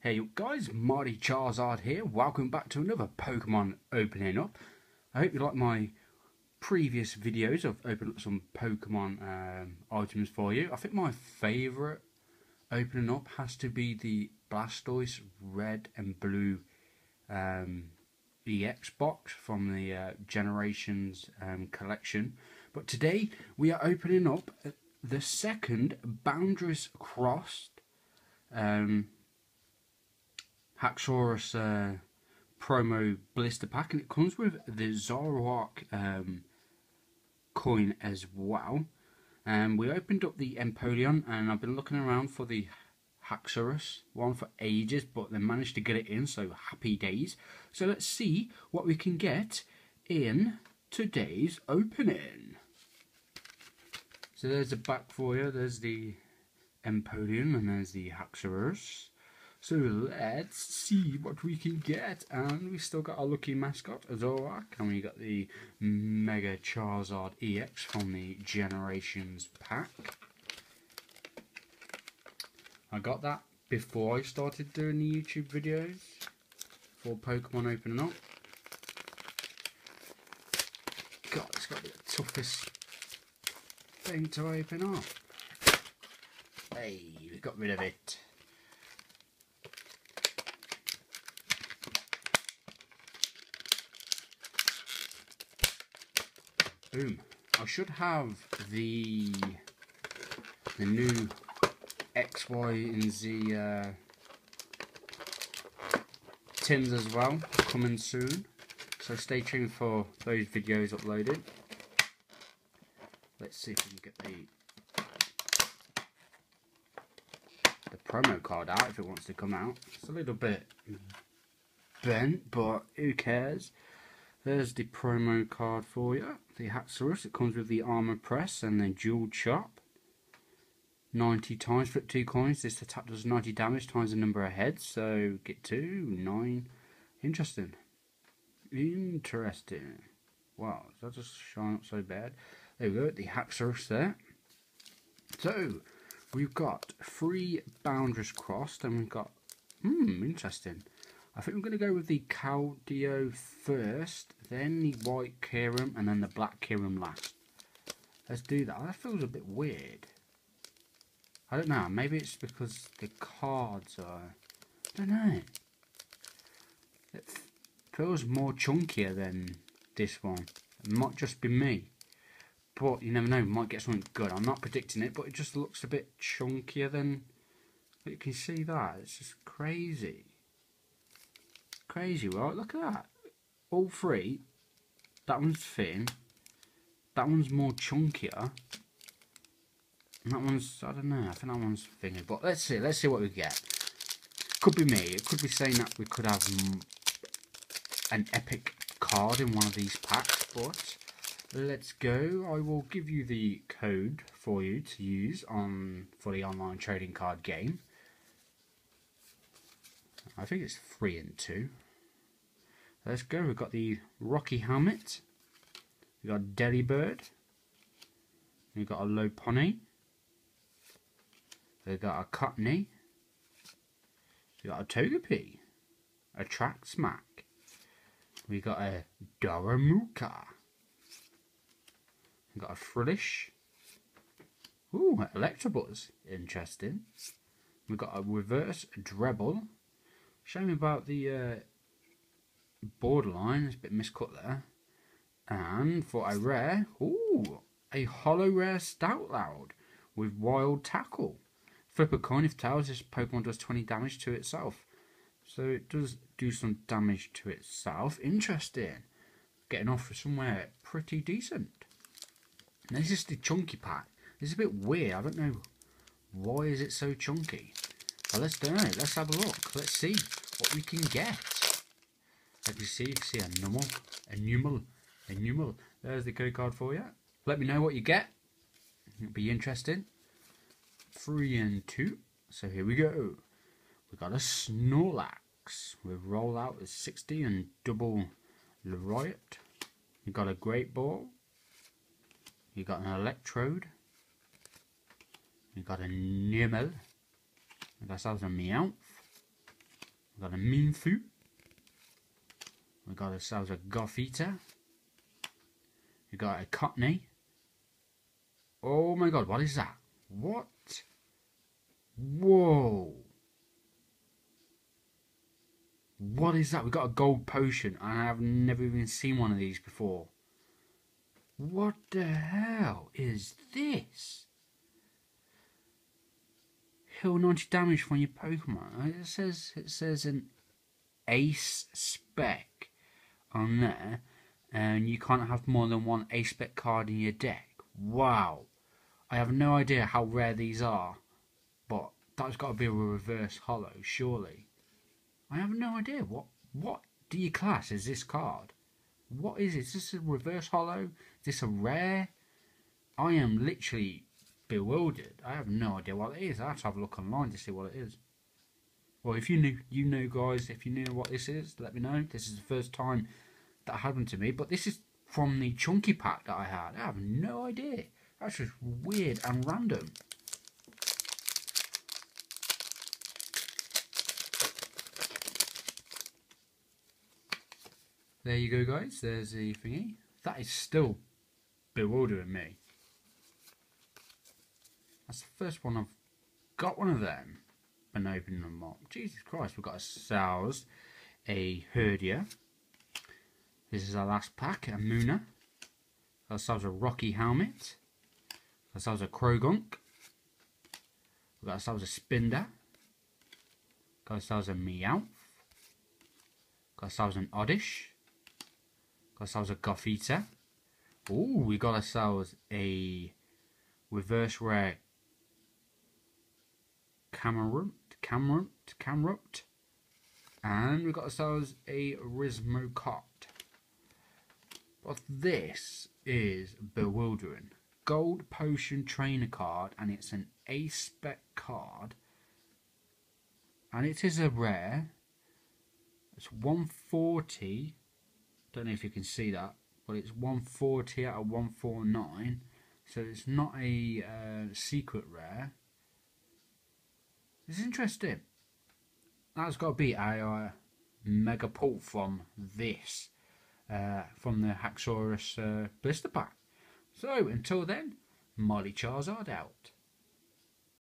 Hey you guys, Marty Charizard here. Welcome back to another Pokemon opening up. I hope you like my previous videos of opening up some Pokemon um, items for you. I think my favourite opening up has to be the Blastoise Red and Blue um, EX box from the uh, Generations um, collection. But today we are opening up the second Boundaries Crossed um, Haxorus uh, promo blister pack, and it comes with the Zoroark um, coin as well. And um, we opened up the Empoleon, and I've been looking around for the Haxorus one for ages, but they managed to get it in, so happy days. So let's see what we can get in today's opening. So there's the back for you, there's the Empoleon, and there's the Haxorus. So let's see what we can get. And we still got our lucky mascot, Zoroark. And we got the Mega Charizard EX from the Generations pack. I got that before I started doing the YouTube videos for Pokemon opening up. God, it's got to be the toughest thing to open up. Hey, we got rid of it. Boom. I should have the the new X, Y, and Z uh, tins as well coming soon. So stay tuned for those videos uploaded. Let's see if we can get the the promo card out if it wants to come out. It's a little bit bent, but who cares? There's the promo card for you. The Haxorus. It comes with the armor press and the jewel chop. 90 times, flip two coins. This attack does 90 damage times the number of heads. So get two, nine. Interesting. Interesting. Wow, that just shine up so bad? There we go, the Haxorus there. So, we've got three boundaries crossed and we've got, hmm, interesting. I think I'm going to go with the Keldeo first, then the white Kyurem, and then the black Kyurem last. Let's do that. That feels a bit weird. I don't know. Maybe it's because the cards are... I don't know. It feels more chunkier than this one. It might just be me. But you never know. Might get something good. I'm not predicting it, but it just looks a bit chunkier than... You can see that. It's just crazy. Crazy, right? Look at that. All three. That one's thin. That one's more chunkier. And that one's, I don't know, I think that one's thinner. But let's see, let's see what we get. Could be me. It could be saying that we could have an epic card in one of these packs. But let's go. I will give you the code for you to use on for the online trading card game. I think it's three and two. Let's go. We've got the Rocky Helmet. We've got Delibird. We've got a Lopunny. We've got a Cottonee. We've got a Togepi. A Track Smack. We've got a Darumaka. We've got a Frillish. Ooh, Electabuzz. Interesting. We've got a Reverse Drebble. Shame about the uh, borderline, it's a bit miscut there. And for a rare, ooh, a holo rare Stout Stoutland with Wild Tackle. Flip a coin if tails, this Pokemon does 20 damage to itself. So it does do some damage to itself. Interesting. Getting off for somewhere pretty decent. And this is the chunky pack. This is a bit weird. I don't know why is it so chunky. Well, let's do it. Let's have a look. Let's see what we can get. As you see, you see a numel, a numal, a numal. There's the code card for you. Let me know what you get. It'll be interesting. Three and two. So here we go. We got a Snorlax with rollout is 60 and double Lariat. You got a Great Ball. You got an Electrode. You got a Numel. That sounds a Meowth. We got a Mienfoo. We got ourselves a Gothita. We got a Cottonee. Oh my god, what is that? What? Whoa. What is that? We got a gold potion, I've never even seen one of these before. What the hell is this? Heal 90 damage from your Pokemon. It says it says an ace spec on there, and you can't have more than one ace spec card in your deck. Wow. I have no idea how rare these are, but that's got to be a reverse holo, surely. I have no idea. What what do you class as this card? What is it? Is this a reverse holo? Is this a rare? I am literally bewildered. I have no idea what it is. I have to have a look online to see what it is. Well, if you knew, you know, guys, if you knew what this is, let me know. This is the first time that happened to me, but this is from the chunky pack that I had. I have no idea. That's just weird and random. There you go, guys. There's the thingy. That is still bewildering me. That's the first one I've got one of them. Been opening them up. Jesus Christ, we've got a ourselves a Herdier. This is our last pack, a Munna. Got ourselves a Rocky Helmet. Ourselves a Croagunk. We've got ourselves a Spinda. Got ourselves a Meowth. Got ourselves an Oddish. Got ourselves a Gothita. Ooh, we got ourselves a reverse rare Camerupt, Camerupt, Camerupt. And we've got ourselves a Rismocott. But this is bewildering. Gold Potion Trainer card, and it's an ace spec card. And it is a rare. It's 140 don't know if you can see that, but it's 140 out of 149. So it's not a uh, secret rare. It's interesting. That's got to be a mega pull from this, uh, from the Haxorus uh, blister pack. So until then, Marty Charizard out.